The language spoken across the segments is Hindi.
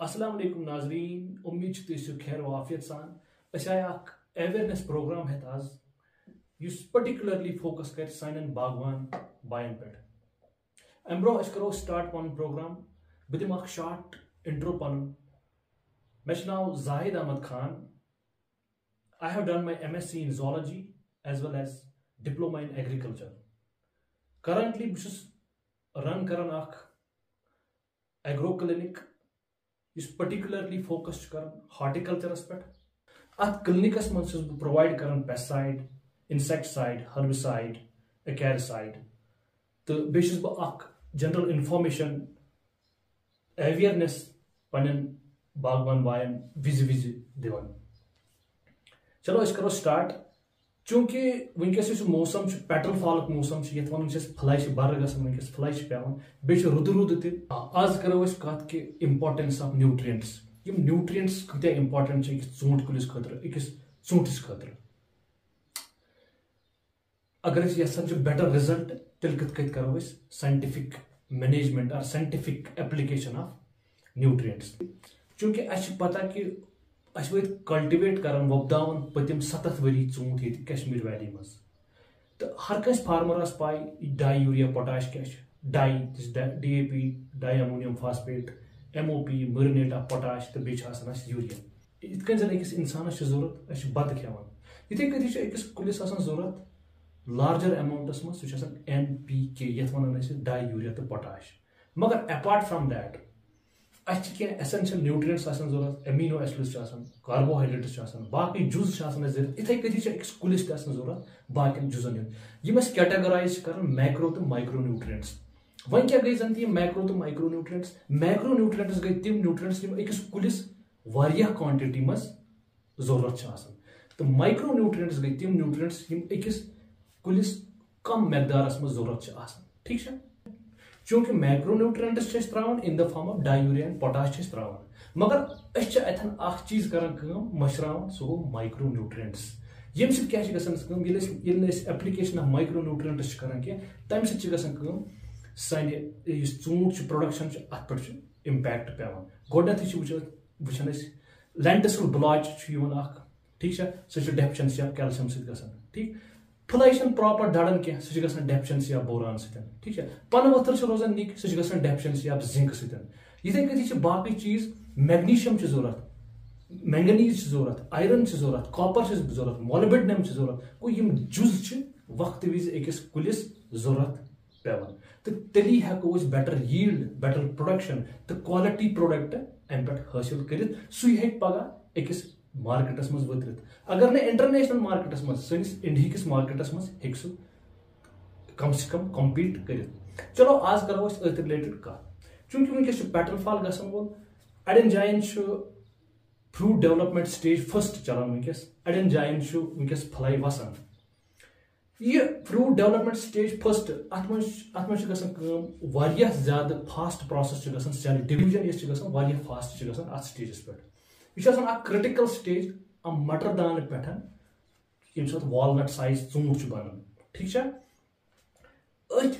असलम नाजरीन, उम्मीद तुम खैर वाफियत सान अवेयरनेस प्रोग्राम हेत आज इस पर्टिकुलरली फोकस कर सान बागवान बायन पे अम ब्रो करो स्टार्ट पन प्रोग्राम बह दिम शार्ट इंट्रो पन। मे नाव Zahid Ahmed Khan. I have done my M S C in zoology as well as diploma in agriculture currently बह रन कर एग्रो क्लिनिक इस पर्टिकुलरली फोकस कर हार्टिकल्चरस पे अत क्लिनिकस मज प्रोवाइड कर पेसाइड इंसेक्टसाइड हर्बिसाइड एक्रिसाइड तो बेस बह जनरल इन्फॉर्मेशन अवेयरनेस पन बागवान वायन विज विज दिवान चलो अस करो स्टार्ट चूँकि वनकस मौसम पेट्रोल फॉल मौसम ये फ्लश बर गस फ्लश पे रुद रुद तज करो कत कि इम्पोर्टेंस ऑफ़ न्यूट्रिएंट्स यम न्यूट्रिएंट्स कत इम्पोर्टेंट ूट कुलिस खतर अकिस ूटिस खतर अगर यसान बेटर रिज़ल्ट तेल कत करो साइंटिफिक मैनेजमेंट और साइंटिफिक एप्लीकेशन ऑफ़ न्यूट्रिएंट्स चूँकि अस पता कि अस वो कल्टिवेट कर वोपदान पतिम सतत वरी ूट ये कश्मीर वैली मज तो हर कस फार्मरस पाई डाई यूरिया पोटाश क्या di D A P di ammonium phosphate M O P मरनेट of potash तो बेस यूरिया इत कन अकिस इंसानस ज़रूरत अस बत खेवान इथे कथि अकिस कुलिस ज़रूरत लार्जर अमाउंटस मज सह एन पी के ये वन डाई यूरिया तो पोटाश मगर apart from that essential nutrients amino acids carbohydrates बाकी जुज ज़रूरत इथे कथि कुलिस ज़रूरत बाकी जुजन यम कैटेगराइज कर मैक्रो तो माइक्रो न्यूट्रिएंट्स वन क्या गई जन मैक्रो तो माइक्रो न्यूट्रिएंट्स मैक्रो न्यूट्रिएंट्स गई तिम न्यूट्रिएंट्स यम अकिस कुलिस क्वांटिटी मज तो माइक्रो न्यूट्रिएंट्स गई तिम न्यूट्रिएंट्स यम अकिस कुलिस कम मकदारस मज ठीक चूँकि macronutrients त्रावान in the form of di urea and potash त्रावान मगर अथन चीज़ कर मशरान सह गो माइक्रो न्यूट्रेंट्स यम क्या एप्लीकेशन ऑफ़ माइक्रो न्यूट्रेंट्स कर तम सम सान ूट प्रोडक्शन अत पे इम्पैक्ट पेवान गोडन वुचान लेंटसल ब्लॉच ठीक सह डेफिशंसी ऑफ़ कैल्शियम सत ठीक? फुलाई प्रॉपर दड़न कह सह डेफिशंसी ऑफ़ बोरान सत ठीक है पन वत्थर रोजान निक सह डेफिशंसी ऑफ़ जिंक सत इथे कथि बाकी चीज़ मैग्नीशियम ज़रूरत मैंगनीज ज़रूरत आयरन ज़रूरत कॉपर ज़रूरत मोलिबिडनम ज़रूरत गो यम जुज वक्त विज अकिस कुलिस ज़रूरत पेवान तो तेली हेको बेटर यील्ड बेटर प्रोडक्शन तो क्वालिटी प्रोडक्ट अम पे हासिल कर सह पगह अकिस मार्केटस मज वतरत। अगर ने इंटरनेशनल मार्केटस मज सनिस इंडिया किस मार्केटस मज हेक कम से कम कम्पीट कर। चलो, आज करो अत रिलेटेड कत चूँकि वनकस पेट्रोल फॉल गसन वोल अड़न फ्रूट डेवलपमेंट स्टेज फ़र्स्ट चलान वनकस अड़न जायन वनकस फलाई वसान। यह फ्रूट डेवलपमेंट स्टेज फ़र्स्ट अत मज ज़्यादा फास्ट प्रोसेस डिवीज़न यह फास्ट अत स्टेजस पे यह क्रिटिकल स्टेज मटर दान पे ये वालनट साइज़ ूट बन ठीक है? अथ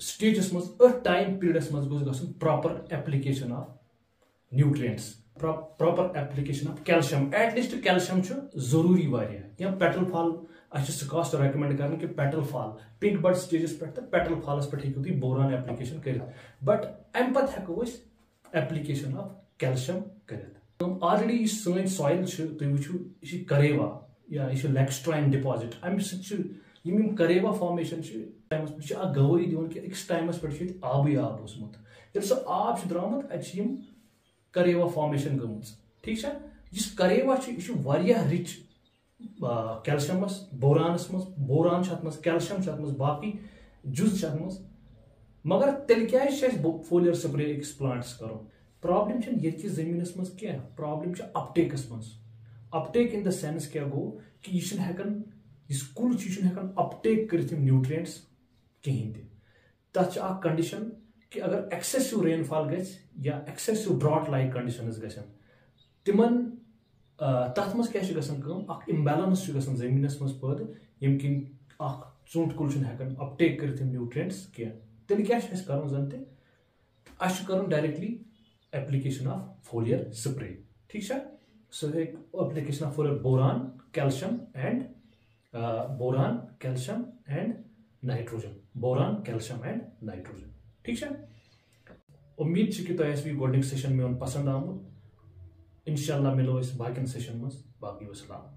स्टेजस मज टाइम पीरियडस मज गोस proper application of nutrients proper application of calcium at least calcium ज़रूरी वारिया या पेट्रोल फॉल अस कास्ट रेकमेंड कर कि petal fall pink bud stages पे पेट्रोल फॉलस पे हेकू तुम बोरान एप्लीकेशन कर बट अम पे हेको एप्लीकेशन ऑफ़ कैल्शियम कर ऑलरेडी सन सॉइल तुम वो यह करेवा या यह लेक्सट्राइन डिपॉजिट अम सम करेवा फॉर्मेशन यह गवाही दिवन कि अकिस टाइमस पे आबे आब ओसमुत ये सह आब द्रामुत अम करेवा फॉर्मेशन गम ठीक है इस करेवा यह रिच कैल्शियमस बोरानस मज बोरान मज कैल्शियम मज बाकी जुज मज मगर तेल क्या फोलियर स्प्रे अकिस प्लांट्स करो। प्रॉब्लम ये जमीनस मज क्या प्रॉब्लम अपटेकस मज। अपटेक इन द सेंस क्या गो? कि यह हेकन इस कुल हेकन अपटेक कर न्यूट्रिएंट्स कहीं तथ कंडीशन कि अगर एक्सेसिव रेनफॉल ग या एक्सेसिव ड्रॉट लाइक कंडीशन ग तिमन तथ मज क्या इम्बेलेंस जमीनस मज पैद यम किन ूट कुल हेकन अपटेक कर न्यूट्रिएंट्स कह तेल क्या। कर जन कर directly application of foliar spray ठीक है so application of foliar boron calcium and boron calcium and nitrogen boron calcium and nitrogen ठीक है उम्मीद कि भी गोडिक सेशन मे पसंद आमुत इनशाला मिलो बाकी सेशन मज बाकी वसलाम